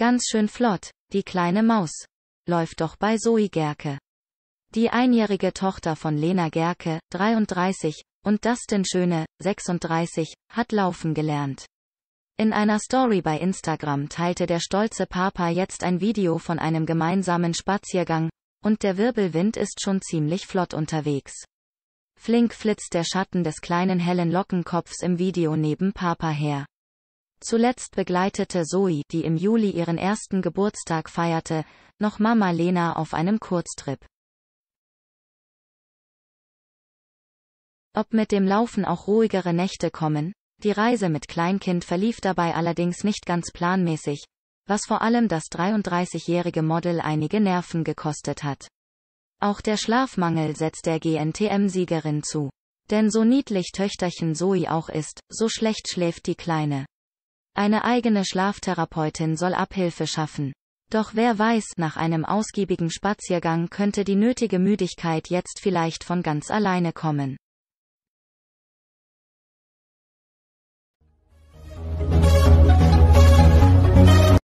Ganz schön flott, die kleine Maus. Läuft doch bei Zoe Gerke. Die einjährige Tochter von Lena Gerke, 33, und Dustin Schöne, 36, hat laufen gelernt. In einer Story bei Instagram teilte der stolze Papa jetzt ein Video von einem gemeinsamen Spaziergang, und der Wirbelwind ist schon ziemlich flott unterwegs. Flink flitzt der Schatten des kleinen hellen Lockenkopfs im Video neben Papa her. Zuletzt begleitete Zoe, die im Juli ihren ersten Geburtstag feierte, noch Mama Lena auf einem Kurztrip. Ob mit dem Laufen auch ruhigere Nächte kommen? Die Reise mit Kleinkind verlief dabei allerdings nicht ganz planmäßig, was vor allem das 33-jährige Model einige Nerven gekostet hat. Auch der Schlafmangel setzt der GNTM-Siegerin zu. Denn so niedlich Töchterchen Zoe auch ist, so schlecht schläft die Kleine. Eine eigene Schlaftherapeutin soll Abhilfe schaffen. Doch wer weiß, nach einem ausgiebigen Spaziergang könnte die nötige Müdigkeit jetzt vielleicht von ganz alleine kommen.